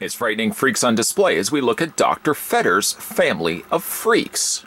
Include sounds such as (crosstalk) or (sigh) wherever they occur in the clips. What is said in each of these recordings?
It's Frightening Freaks on display as we look at Dr. Fetter's family of freaks.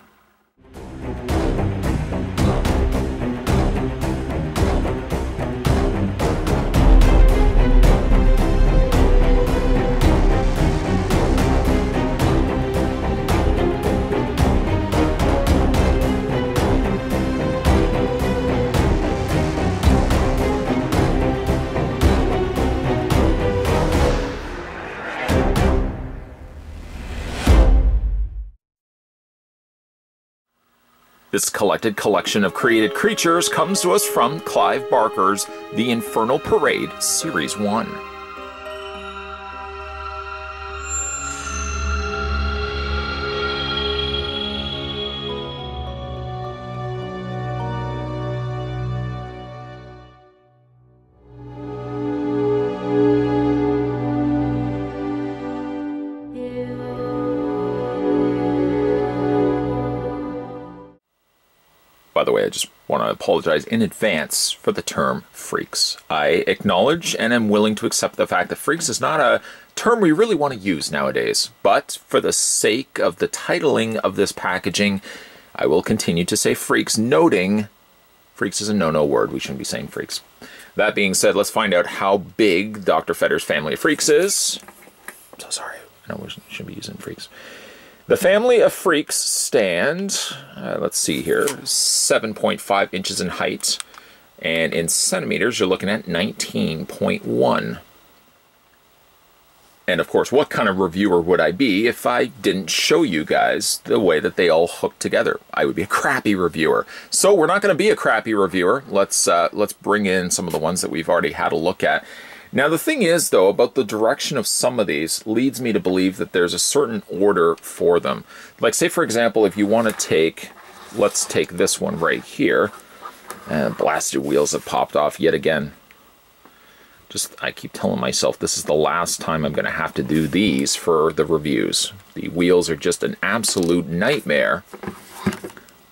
This collected collection of created creatures comes to us from Clive Barker's The Infernal Parade Series 1. Apologize in advance for the term freaks. I acknowledge and am willing to accept the fact that freaks is not a term we really want to use nowadays, but for the sake of the titling of this packaging, I will continue to say freaks, noting freaks is a no no word. We shouldn't be saying freaks. That being said, let's find out how big Dr. Fetter's family of freaks is. I'm so sorry. I know we shouldn't be using freaks. The family of freaks stand, uh, let's see here, 7.5 inches in height. And in centimeters, you're looking at 19.1. And of course, what kind of reviewer would I be if I didn't show you guys the way that they all hook together? I would be a crappy reviewer. So we're not going to be a crappy reviewer. Let's uh, let's bring in some of the ones that we've already had a look at. Now the thing is though about the direction of some of these leads me to believe that there's a certain order for them. Like say for example if you want to take, let's take this one right here, and blasted wheels have popped off yet again. Just, I keep telling myself this is the last time I'm going to have to do these for the reviews. The wheels are just an absolute nightmare. I'm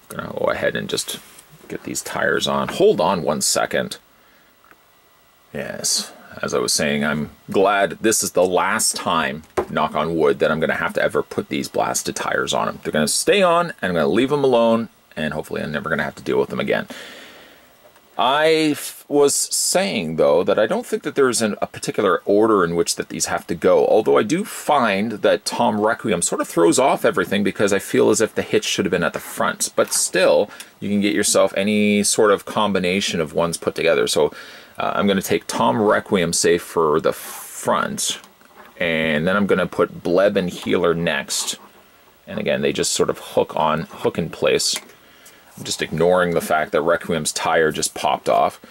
going to go ahead and just get these tires on. Hold on one second. Yes, as I was saying, I'm glad this is the last time, knock on wood, that I'm going to have to ever put these blasted tires on them. They're going to stay on, and I'm going to leave them alone, and hopefully I'm never going to have to deal with them again. I was saying, though, that I don't think that there's an, a particular order in which that these have to go, although I do find that Tom Requiem sort of throws off everything because I feel as if the hitch should have been at the front. But still, you can get yourself any sort of combination of ones put together. So uh, I'm going to take Tom Requiem, say, for the front, and then I'm going to put Bleb and Healer next. And again, they just sort of hook on, hook in place. I'm just ignoring the fact that Requiem's tire just popped off.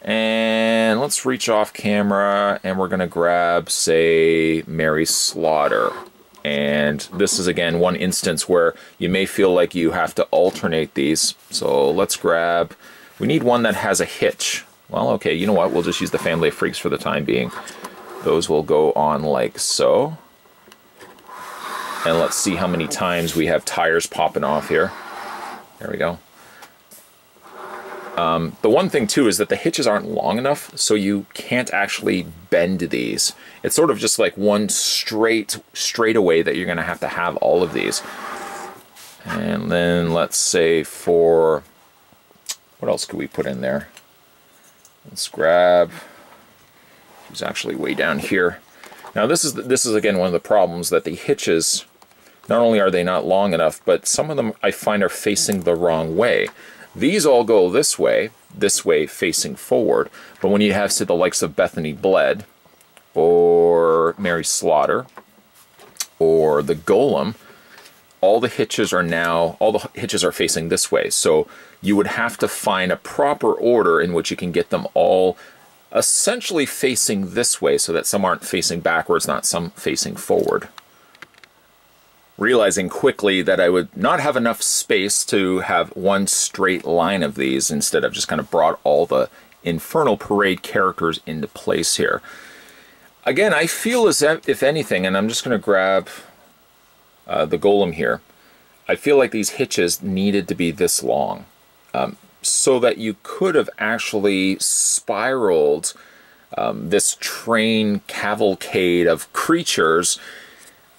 And let's reach off camera and we're going to grab, say, Mary Slaughter. And this is, again, one instance where you may feel like you have to alternate these. So let's grab, we need one that has a hitch. Well, okay, you know what? We'll just use the Family of Freaks for the time being. Those will go on like so. And let's see how many times we have tires popping off here. There we go. Um, the one thing too is that the hitches aren't long enough, so you can't actually bend these. It's sort of just like one straight straightaway that you're to have to have all of these. And then let's say for what else could we put in there? Let's grab. Who's actually way down here? Now this is this is again one of the problems that the hitches. Not only are they not long enough, but some of them I find are facing the wrong way. These all go this way, this way facing forward. But when you have, say, the likes of Bethany Bled, or Mary Slaughter, or the Golem, all the hitches are now, all the hitches are facing this way. So you would have to find a proper order in which you can get them all essentially facing this way so that some aren't facing backwards, not some facing forward realizing quickly that I would not have enough space to have one straight line of these instead of just kind of brought all the Infernal Parade characters into place here. Again, I feel as if anything, and I'm just going to grab uh, the Golem here, I feel like these hitches needed to be this long um, so that you could have actually spiraled um, this train cavalcade of creatures,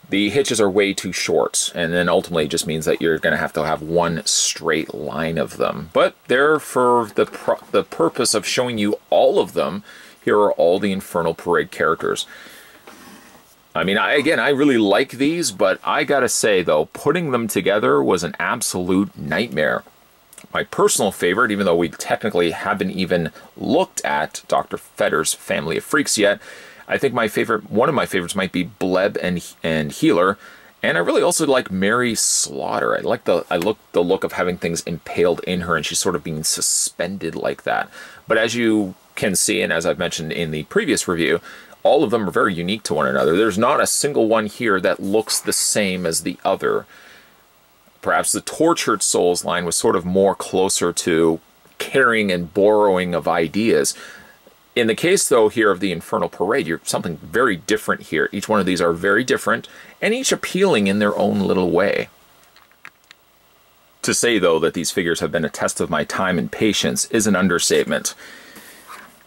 the hitches are way too short, and then ultimately it just means that you're going to have to have one straight line of them. But they're for the the purpose of showing you all of them. Here are all the Infernal Parade characters. I mean, I, again, I really like these, but I gotta say though, putting them together was an absolute nightmare. My personal favorite, even though we technically haven't even looked at Dr. Fetter's Family of Freaks yet, I think my favorite, one of my favorites might be Bleb and and Healer, and I really also like Mary Slaughter. I like the I look the look of having things impaled in her, and she's sort of being suspended like that. But as you can see, and as I've mentioned in the previous review, all of them are very unique to one another. There's not a single one here that looks the same as the other. Perhaps the Tortured Souls line was sort of more closer to carrying and borrowing of ideas. In the case, though, here of the Infernal Parade, you're something very different here. Each one of these are very different, and each appealing in their own little way. To say, though, that these figures have been a test of my time and patience is an understatement.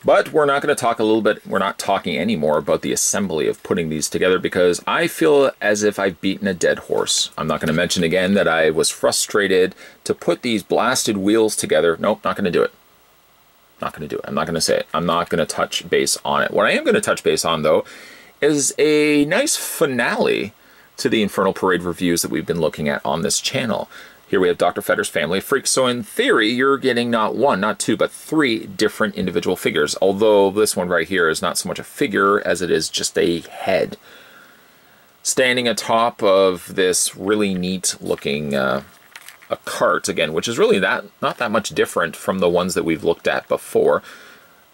But we're not going to talk a little bit, we're not talking anymore about the assembly of putting these together because I feel as if I've beaten a dead horse. I'm not going to mention again that I was frustrated to put these blasted wheels together. Nope, not going to do it. Not going to do it. I'm not going to say it. I'm not going to touch base on it. What I am going to touch base on, though, is a nice finale to the Infernal Parade reviews that we've been looking at on this channel. Here we have Dr. Fetter's family of freaks. So in theory, you're getting not one, not two, but three different individual figures. Although this one right here is not so much a figure as it is just a head. Standing atop of this really neat looking uh, a cart, again, which is really that not that much different from the ones that we've looked at before.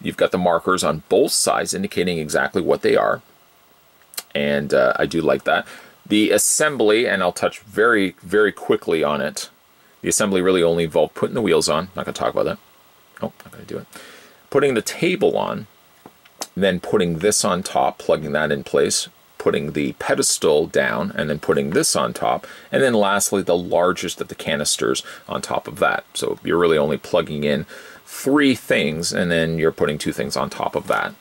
You've got the markers on both sides indicating exactly what they are. And uh, I do like that. The assembly, and I'll touch very, very quickly on it. The assembly really only involved putting the wheels on. Not going to talk about that. Oh, not going to do it. Putting the table on, then putting this on top, plugging that in place, putting the pedestal down, and then putting this on top, and then lastly, the largest of the canisters on top of that. So you're really only plugging in three things, and then you're putting two things on top of that.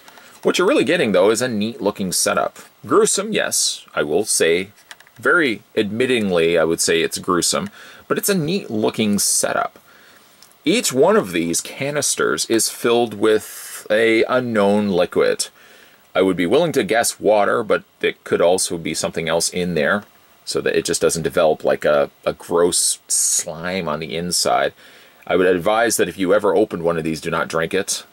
What you're really getting, though, is a neat looking setup. Gruesome, yes, I will say. Very admittingly, I would say it's gruesome, but it's a neat looking setup. Each one of these canisters is filled with a unknown liquid. I would be willing to guess water, but it could also be something else in there so that it just doesn't develop like a, a gross slime on the inside. I would advise that if you ever opened one of these, do not drink it.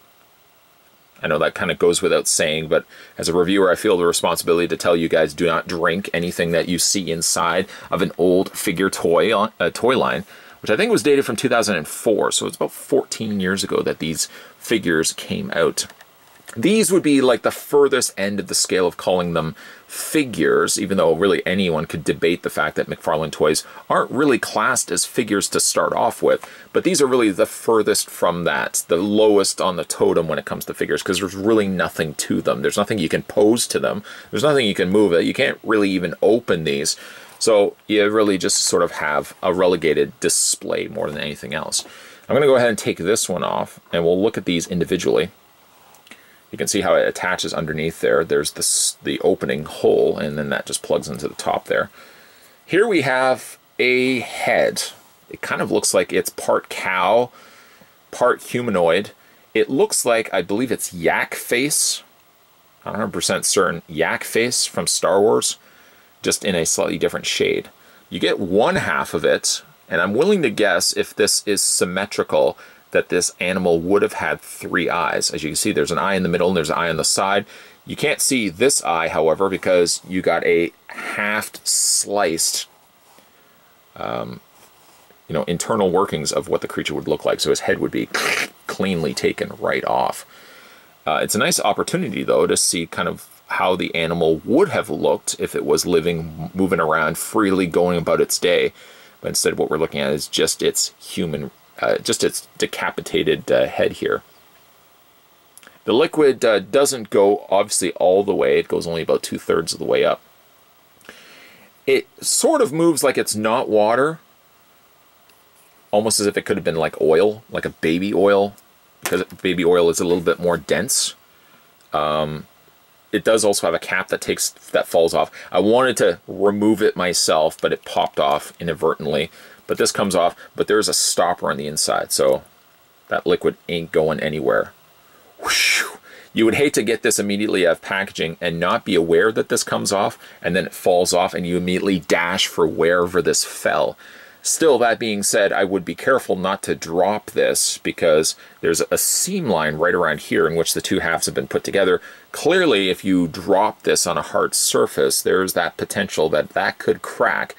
I know that kind of goes without saying, but as a reviewer, I feel the responsibility to tell you guys do not drink anything that you see inside of an old figure toy uh, toy line, which I think was dated from 2004. So it's about 14 years ago that these figures came out. These would be like the furthest end of the scale of calling them figures, even though really anyone could debate the fact that McFarlane toys aren't really classed as figures to start off with. But these are really the furthest from that, the lowest on the totem when it comes to figures, because there's really nothing to them. There's nothing you can pose to them. There's nothing you can move. You can't really even open these. So you really just sort of have a relegated display more than anything else. I'm going to go ahead and take this one off, and we'll look at these individually. You can see how it attaches underneath there. There's this, the opening hole, and then that just plugs into the top there. Here we have a head. It kind of looks like it's part cow, part humanoid. It looks like, I believe it's Yak Face. 100% certain Yak Face from Star Wars, just in a slightly different shade. You get one half of it, and I'm willing to guess if this is symmetrical that this animal would have had three eyes. As you can see, there's an eye in the middle and there's an eye on the side. You can't see this eye, however, because you got a half sliced, um, you know, internal workings of what the creature would look like. So his head would be (sniffs) cleanly taken right off. Uh, it's a nice opportunity, though, to see kind of how the animal would have looked if it was living, moving around freely, going about its day. But instead, what we're looking at is just its human uh, just its decapitated uh, head here. The liquid uh, doesn't go obviously all the way, it goes only about two thirds of the way up. It sort of moves like it's not water, almost as if it could have been like oil, like a baby oil, because baby oil is a little bit more dense. Um, it does also have a cap that takes that falls off. I wanted to remove it myself, but it popped off inadvertently. But this comes off, but there's a stopper on the inside, so that liquid ain't going anywhere. Whoosh. You would hate to get this immediately out of packaging and not be aware that this comes off and then it falls off and you immediately dash for wherever this fell. Still, that being said, I would be careful not to drop this because there's a seam line right around here in which the two halves have been put together. Clearly, if you drop this on a hard surface, there's that potential that that could crack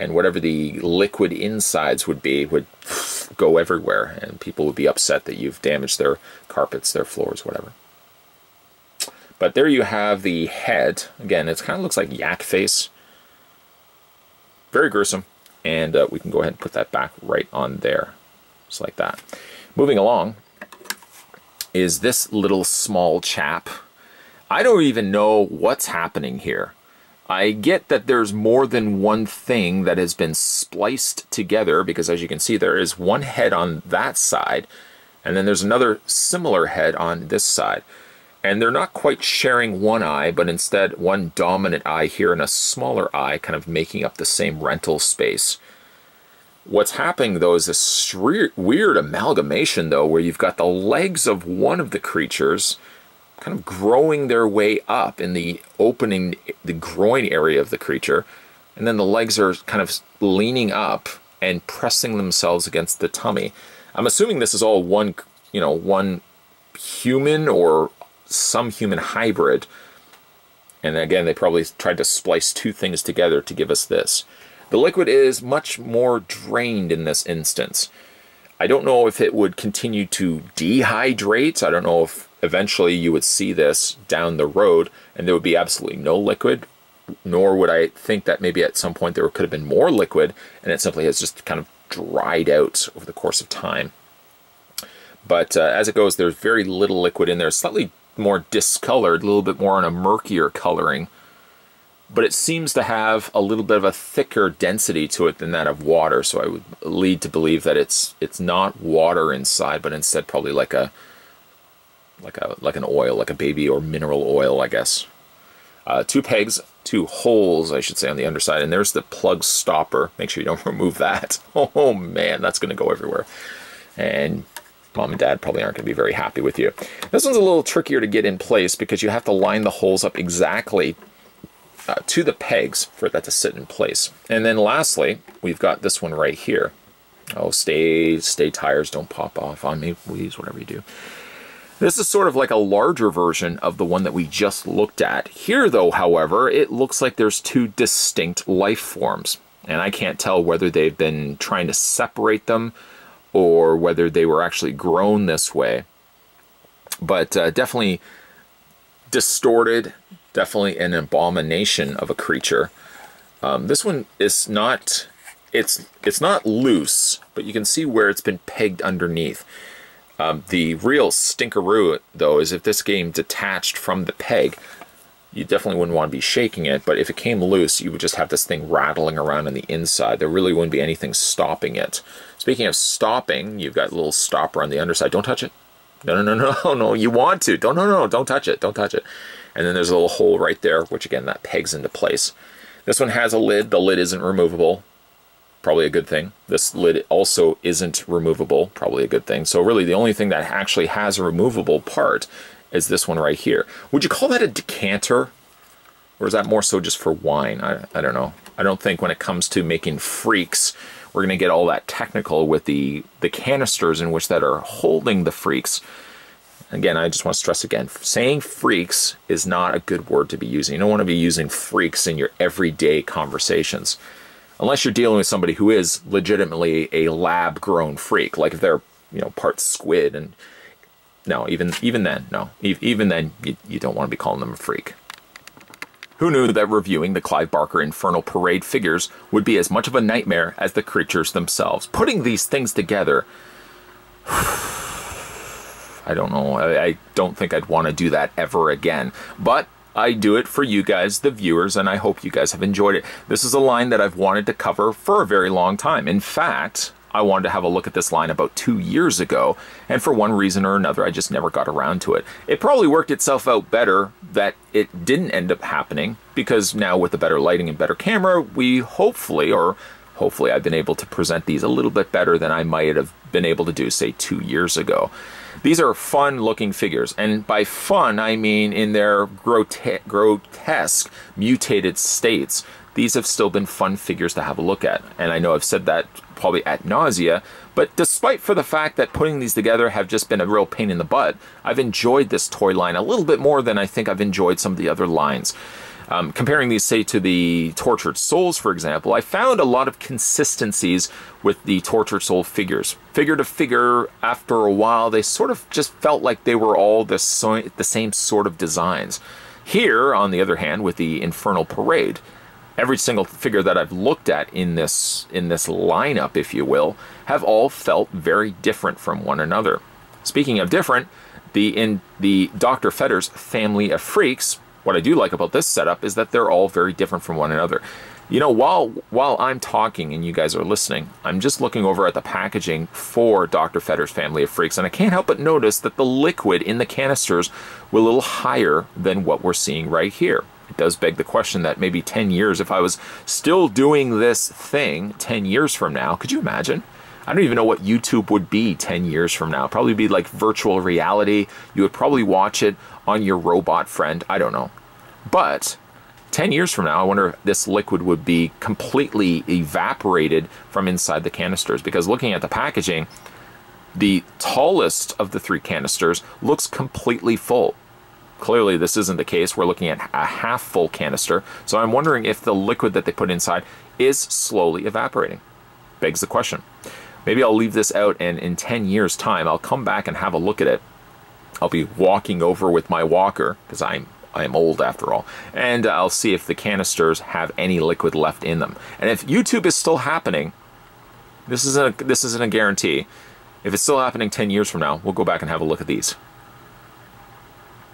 and whatever the liquid insides would be would go everywhere and people would be upset that you've damaged their carpets, their floors, whatever. But there you have the head. Again, it kind of looks like yak face. Very gruesome. And uh, we can go ahead and put that back right on there. Just like that. Moving along is this little small chap. I don't even know what's happening here. I get that there's more than one thing that has been spliced together because as you can see there is one head on that side and then there's another similar head on this side and they're not quite sharing one eye, but instead one dominant eye here and a smaller eye kind of making up the same rental space. What's happening though is this weird amalgamation though, where you've got the legs of one of the creatures kind of growing their way up in the opening, the groin area of the creature, and then the legs are kind of leaning up and pressing themselves against the tummy. I'm assuming this is all one, you know, one human or some human hybrid. And again, they probably tried to splice two things together to give us this. The liquid is much more drained in this instance. I don't know if it would continue to dehydrate. I don't know if eventually you would see this down the road and there would be absolutely no liquid, nor would I think that maybe at some point there could have been more liquid and it simply has just kind of dried out over the course of time. But uh, as it goes, there's very little liquid in there, slightly more discolored, a little bit more on a murkier coloring. But it seems to have a little bit of a thicker density to it than that of water, so I would lead to believe that it's it's not water inside, but instead probably like a like a like an oil, like a baby or mineral oil, I guess. Uh, two pegs, two holes, I should say, on the underside, and there's the plug stopper. Make sure you don't (laughs) remove that. (laughs) Oh man, that's going to go everywhere. And mom and dad probably aren't going to be very happy with you. This one's a little trickier to get in place because you have to line the holes up exactly uh, to the pegs for that to sit in place. And then lastly, we've got this one right here. Oh, stay, stay tires, don't pop off on me, please, whatever you do. This is sort of like a larger version of the one that we just looked at. Here, though, however, it looks like there's two distinct life forms. And I can't tell whether they've been trying to separate them or whether they were actually grown this way. But uh, definitely distorted, definitely an abomination of a creature. Um, this one is not, it's, it's not loose, but you can see where it's been pegged underneath. Um, the real stinkeroo, though, is if this game detached from the peg, you definitely wouldn't want to be shaking it, but if it came loose, you would just have this thing rattling around on the inside. There really wouldn't be anything stopping it. Speaking of stopping, you've got a little stopper on the underside. Don't touch it. No, no, no, (laughs) no, no. You want to. Don't, no, no, don't touch it. Don't touch it. And then there's a little hole right there, which again, that pegs into place. This one has a lid. The lid isn't removable. Probably a good thing. This lid also isn't removable. Probably a good thing. So really the only thing that actually has a removable part is this one right here. Would you call that a decanter? Or is that more so just for wine? I, I don't know. I don't think when it comes to making freaks, we're going to get all that technical with the, the canisters in which that are holding the freaks. Again, I just want to stress again, saying freaks is not a good word to be using. You don't want to be using freaks in your everyday conversations. Unless you're dealing with somebody who is legitimately a lab-grown freak, like if they're, you know, part squid and no, even even then, no. Even then, you, you don't want to be calling them a freak. Who knew that reviewing the Clive Barker Infernal Parade figures would be as much of a nightmare as the creatures themselves? Putting these things together, (sighs) I don't know. I, I don't think I'd want to do that ever again. But I do it for you guys, the viewers, and I hope you guys have enjoyed it. This is a line that I've wanted to cover for a very long time. In fact, I wanted to have a look at this line about two years ago, and for one reason or another, I just never got around to it. It probably worked itself out better that it didn't end up happening, because now with the better lighting and better camera, we hopefully, or hopefully I've been able to present these a little bit better than I might have been able to do, say, two years ago. These are fun looking figures, and by fun, I mean in their grote grotesque, mutated states. These have still been fun figures to have a look at, and I know I've said that probably at nausea, but despite for the fact that putting these together have just been a real pain in the butt, I've enjoyed this toy line a little bit more than I think I've enjoyed some of the other lines. Um, comparing these, say, to the Tortured Souls, for example, I found a lot of consistencies with the Tortured Soul figures. Figure to figure, after a while, they sort of just felt like they were all the, so the same sort of designs. Here, on the other hand, with the Infernal Parade, every single figure that I've looked at in this in this lineup, if you will, have all felt very different from one another. Speaking of different, the in the Dr. Fetter's family of freaks what I do like about this setup is that they're all very different from one another. You know, while while I'm talking and you guys are listening, I'm just looking over at the packaging for Dr. Fetter's Family of Freaks, and I can't help but notice that the liquid in the canisters were a little higher than what we're seeing right here. It does beg the question that maybe 10 years, if I was still doing this thing 10 years from now, could you imagine? I don't even know what YouTube would be 10 years from now. Probably be like virtual reality. You would probably watch it on your robot friend. I don't know. But 10 years from now, I wonder if this liquid would be completely evaporated from inside the canisters. Because looking at the packaging, the tallest of the three canisters looks completely full. Clearly, this isn't the case. We're looking at a half full canister. So I'm wondering if the liquid that they put inside is slowly evaporating. Begs the question. Maybe I'll leave this out and in 10 years' time, I'll come back and have a look at it. I'll be walking over with my walker, because I'm I am old after all, and I'll see if the canisters have any liquid left in them. And if YouTube is still happening, this isn't a, this isn't a guarantee. If it's still happening 10 years from now, we'll go back and have a look at these.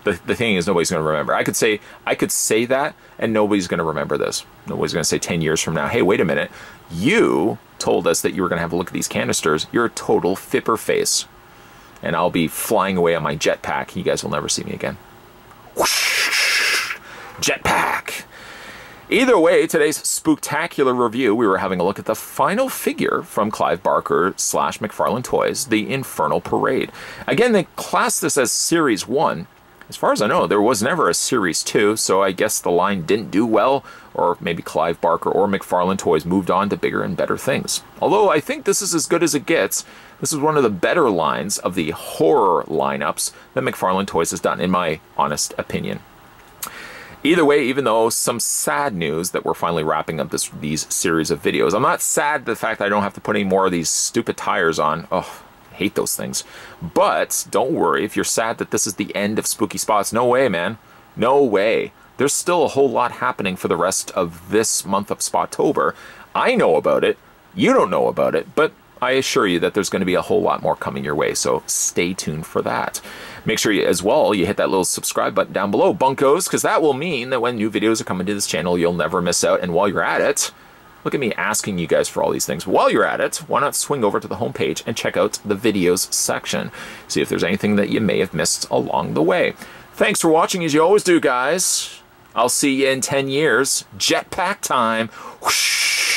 The, the thing is, nobody's going to remember. I could say I could say that, and nobody's going to remember this. Nobody's going to say 10 years from now, hey, wait a minute, you told us that you were going to have a look at these canisters. You're a total fipper face. And I'll be flying away on my jetpack. You guys will never see me again. (laughs) Jetpack! Either way, today's spectacular review, we were having a look at the final figure from Clive Barker slash McFarlane Toys, the Infernal Parade. Again, they class this as Series 1, as far as I know, there was never a Series 2, so I guess the line didn't do well, or maybe Clive Barker or McFarlane Toys moved on to bigger and better things. Although I think this is as good as it gets. This is one of the better lines of the horror lineups that McFarlane Toys has done, in my honest opinion. Either way, even though some sad news that we're finally wrapping up this these series of videos, I'm not sad the fact that I don't have to put any more of these stupid tires on. Oh, hate those things. But don't worry if you're sad that this is the end of Spooky Spots. No way, man. No way. There's still a whole lot happening for the rest of this month of Spotober. I know about it. You don't know about it, but I assure you that there's going to be a whole lot more coming your way, so stay tuned for that. Make sure you, as well, you hit that little subscribe button down below, bunkos, because that will mean that when new videos are coming to this channel, you'll never miss out. And while you're at it, Look at me asking you guys for all these things. While you're at it, why not swing over to the homepage and check out the videos section. See if there's anything that you may have missed along the way. Thanks for watching as you always do, guys. I'll see you in 10 years. Jetpack time. Whoosh.